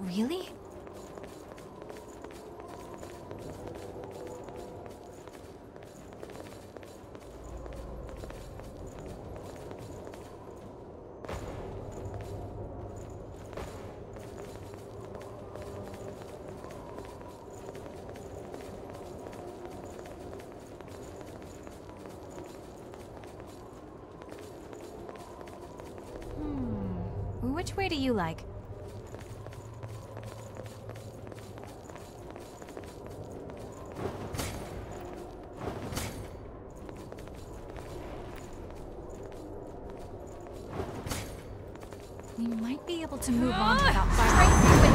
Really? Hmm. Which way do you like? We might be able to move on without fire.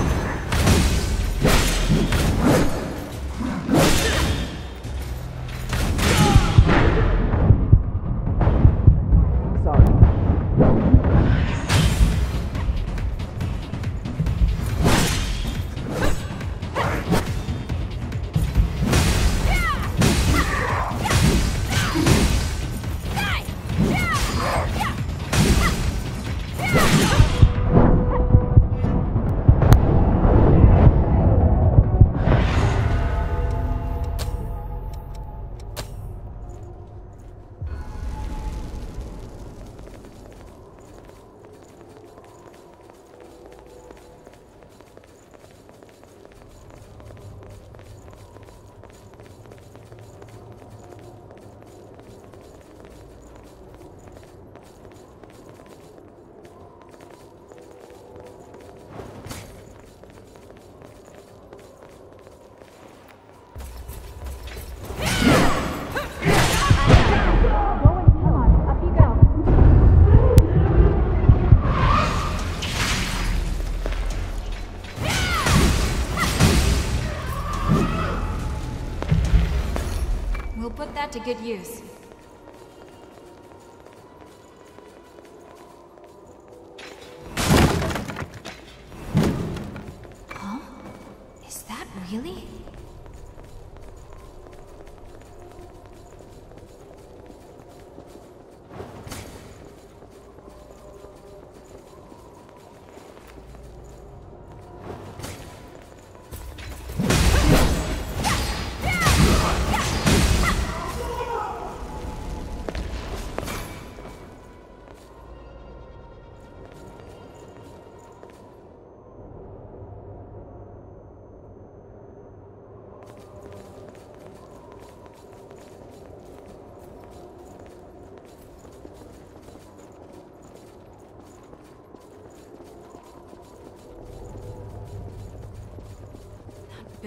To good use.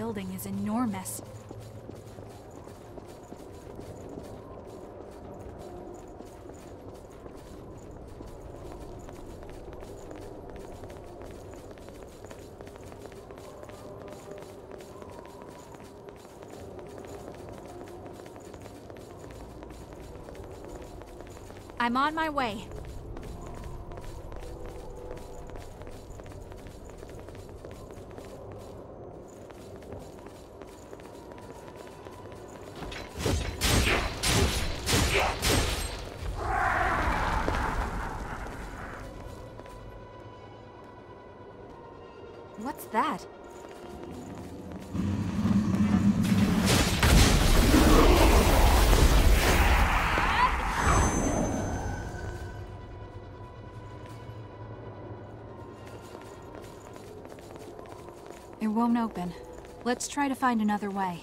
Building is enormous. I'm on my way. That? It won't open. Let's try to find another way.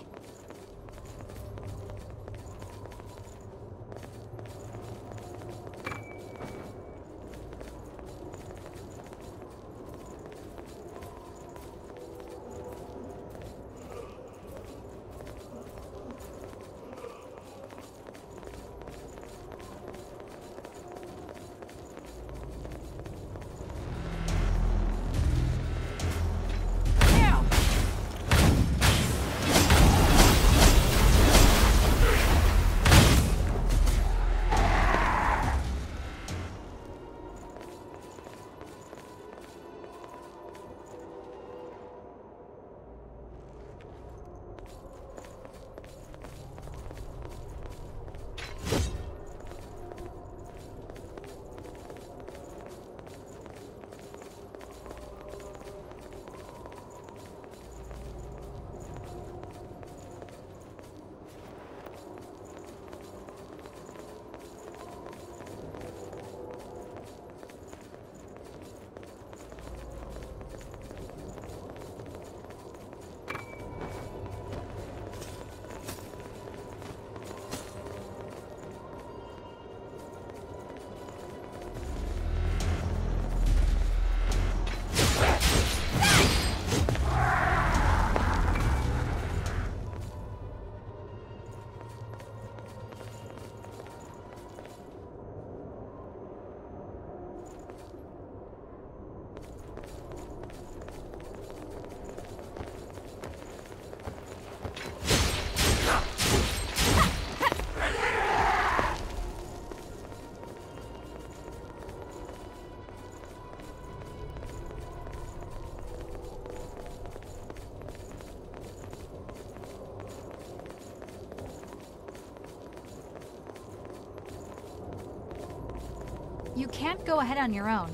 Can't go ahead on your own.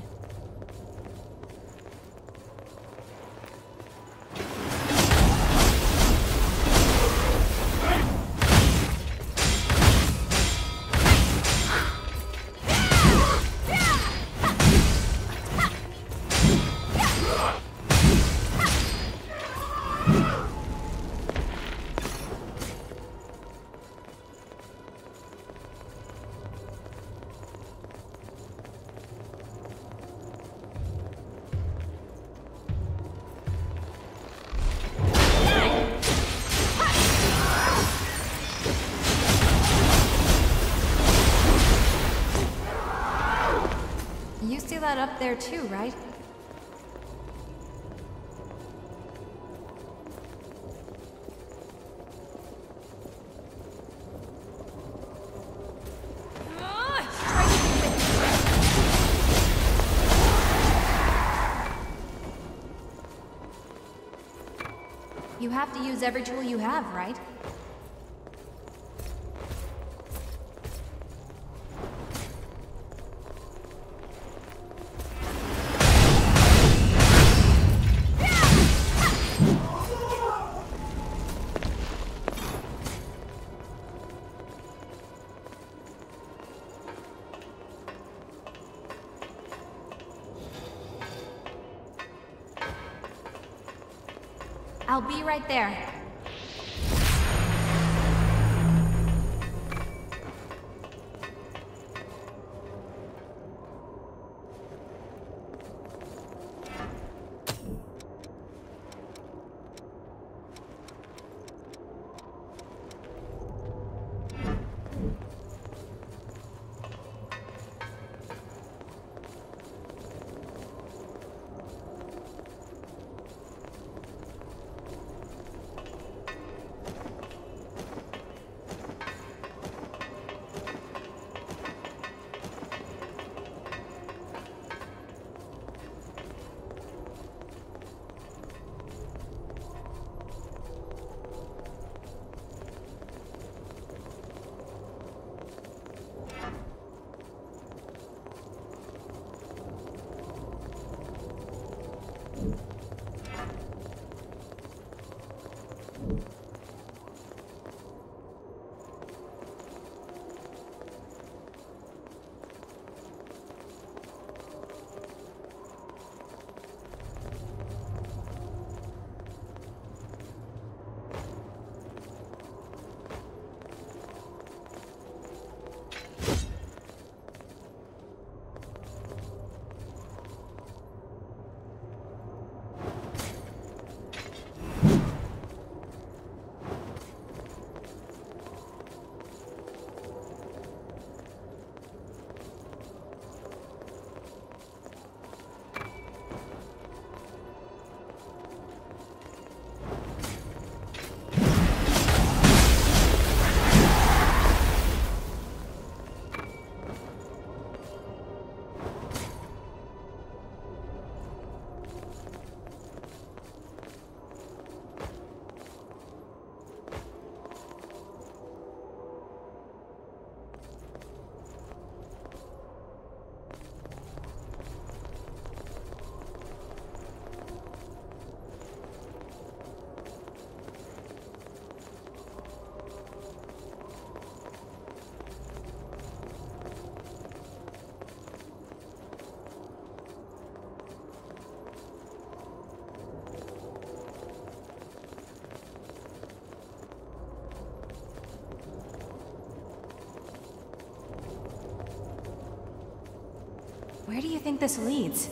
There too, right? You have to use every tool you have, right? Right there. Where do you think this leads?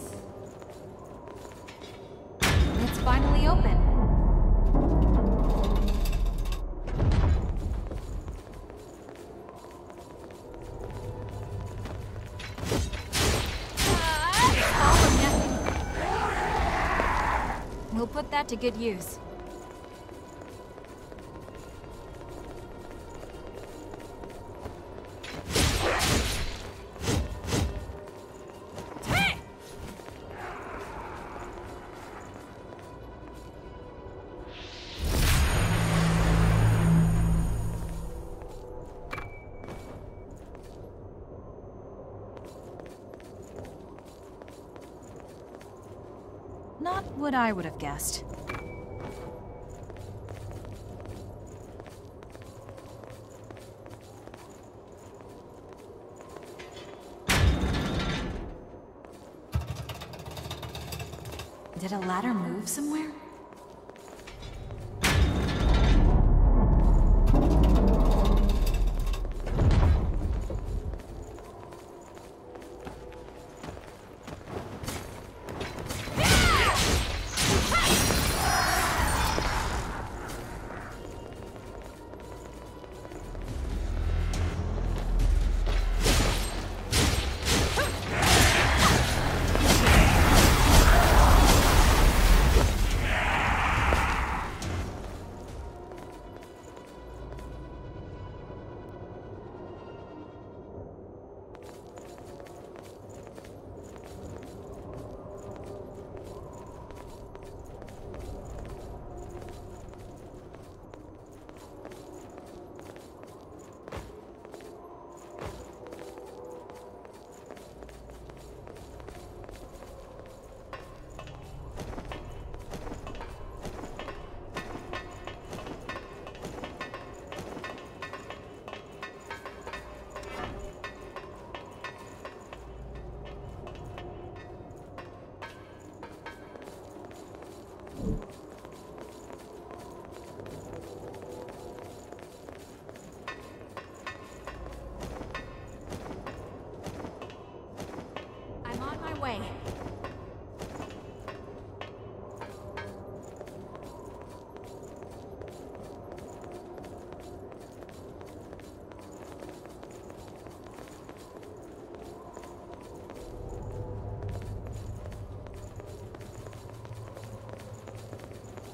It's finally open. We'll put that to good use. What I would have guessed. Did a ladder move somewhere? Way.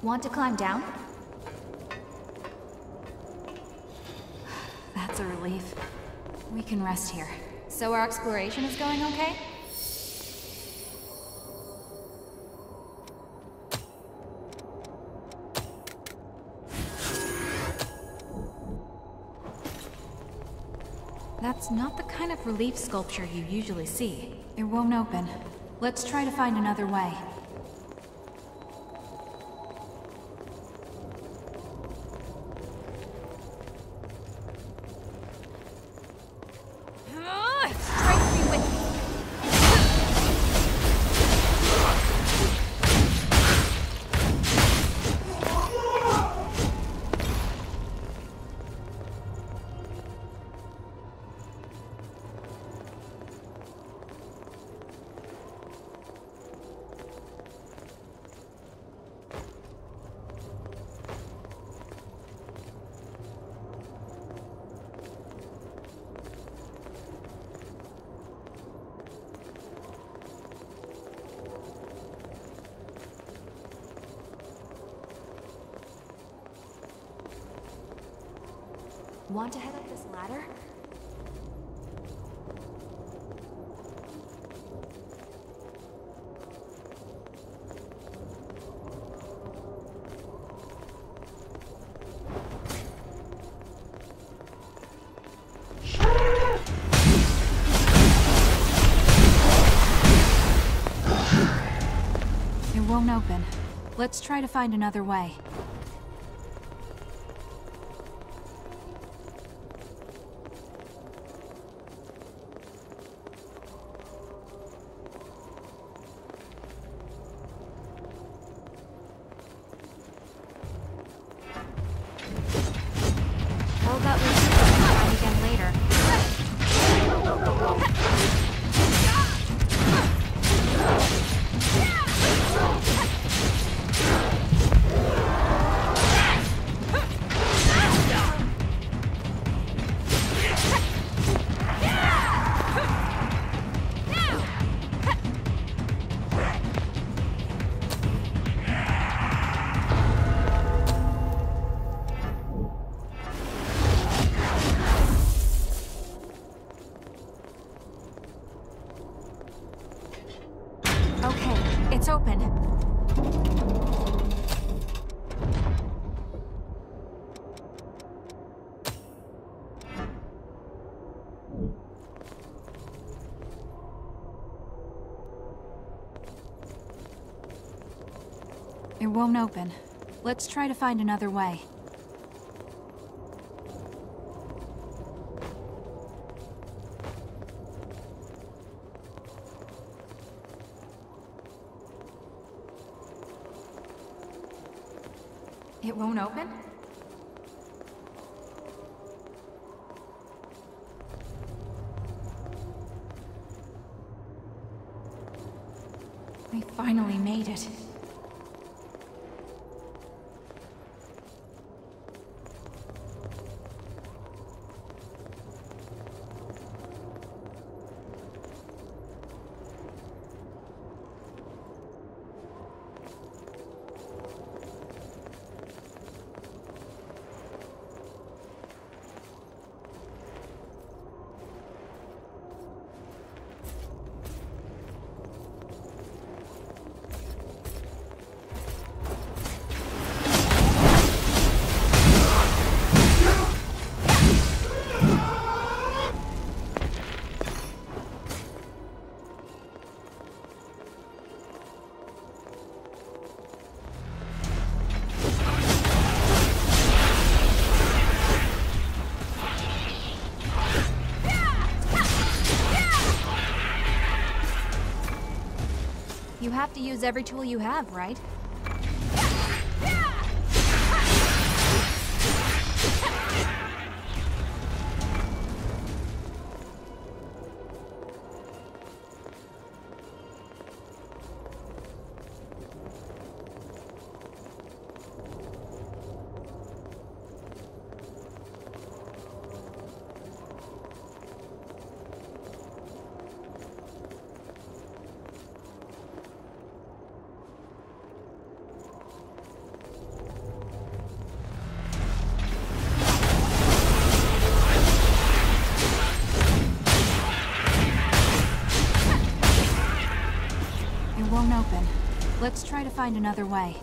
Want to climb down? That's a relief. We can rest here. So our exploration is going okay? Relief sculpture you usually see. It won't open. Let's try to find another way. Want to head up this ladder? It won't open. Let's try to find another way. Won't open. Let's try to find another way. It won't open? We finally made it. Have to use every tool you have, right? It won't open. Let's try to find another way.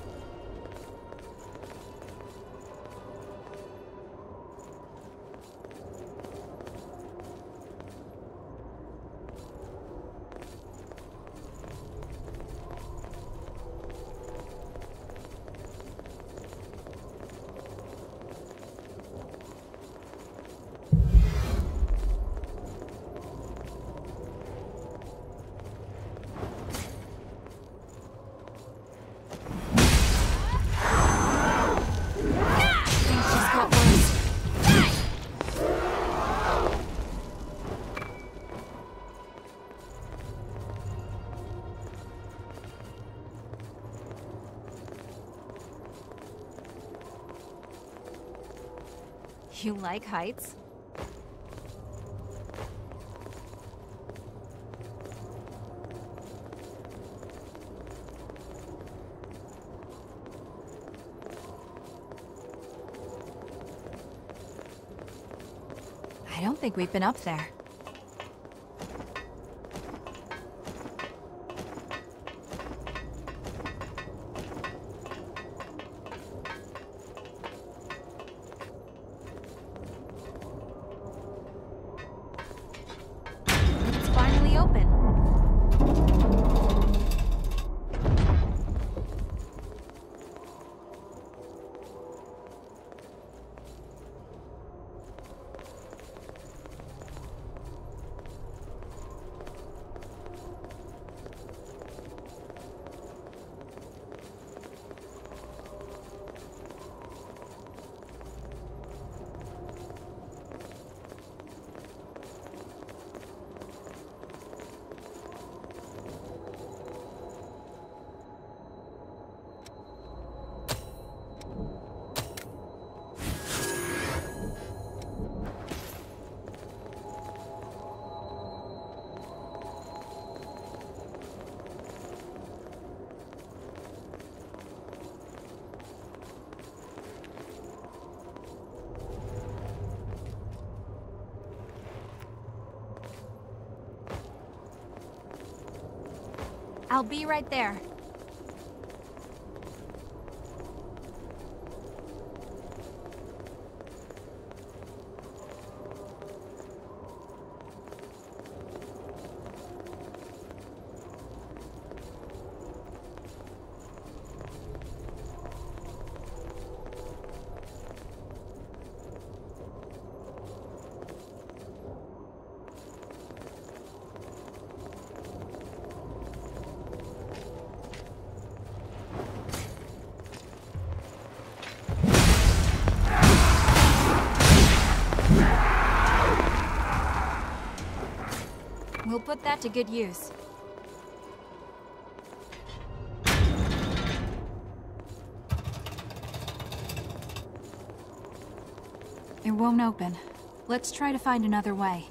You like heights? I don't think we've been up there. I'll be right there. We'll put that to good use. It won't open. Let's try to find another way.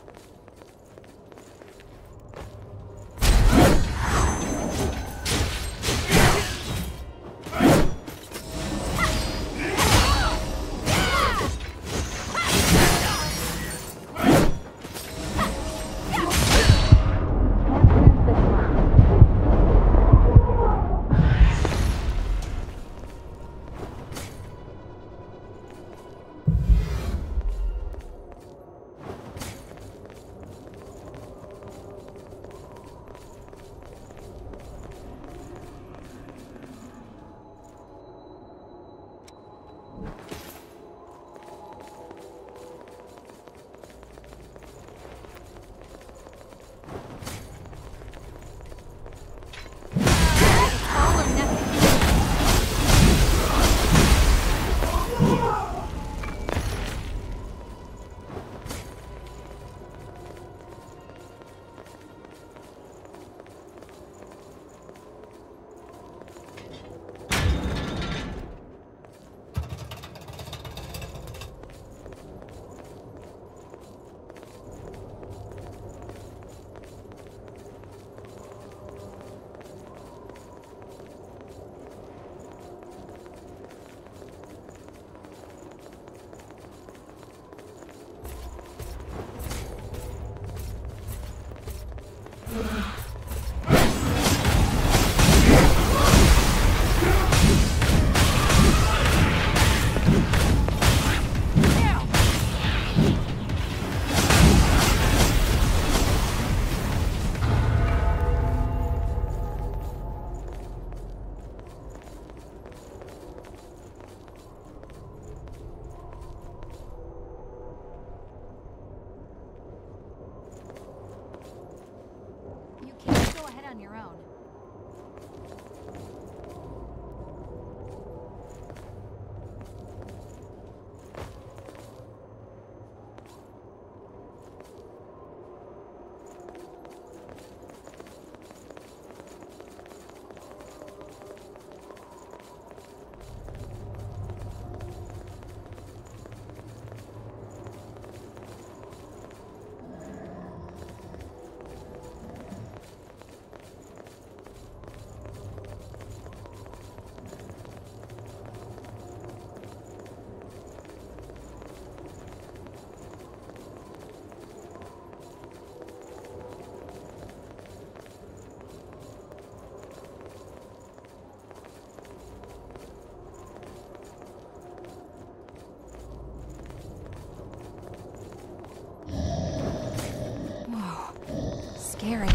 Scary.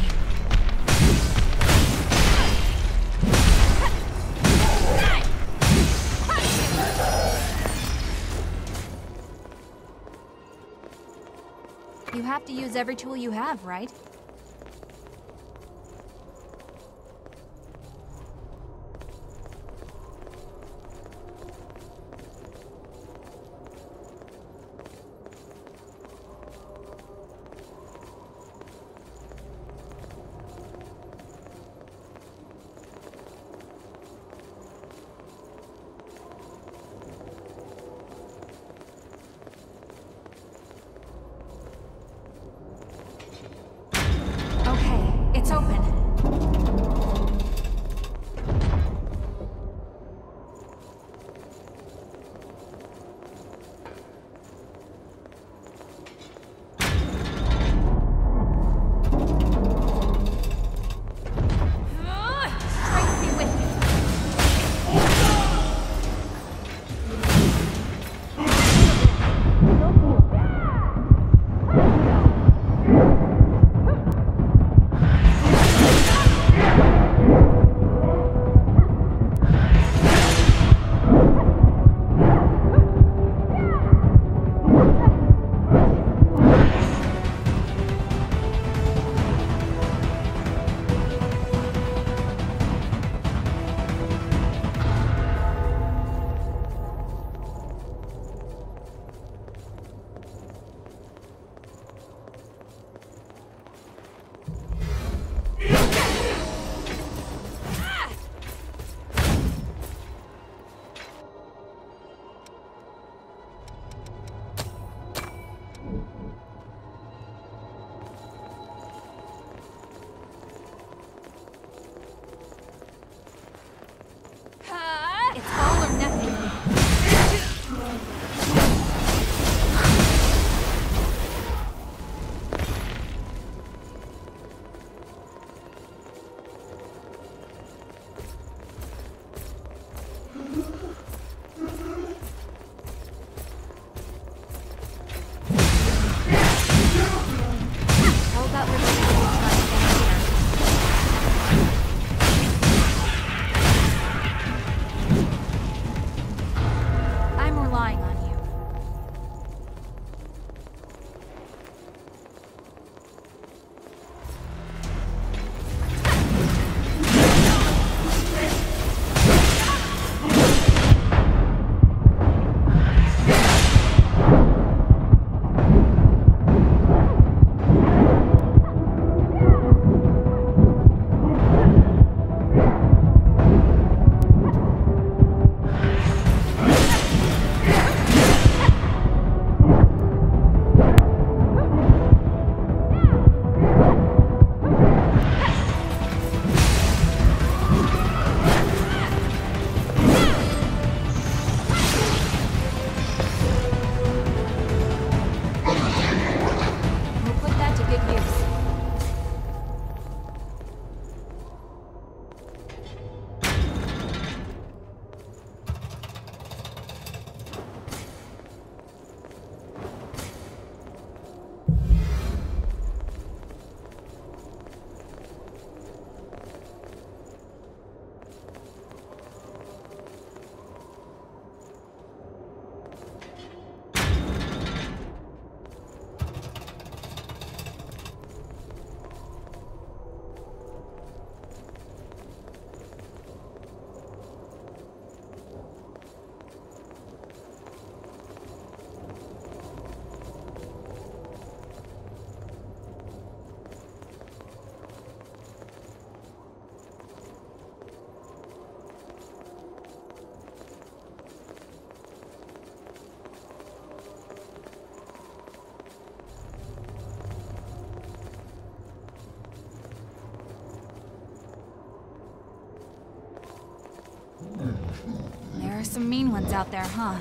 You have to use every tool you have, right? Some mean ones out there, huh?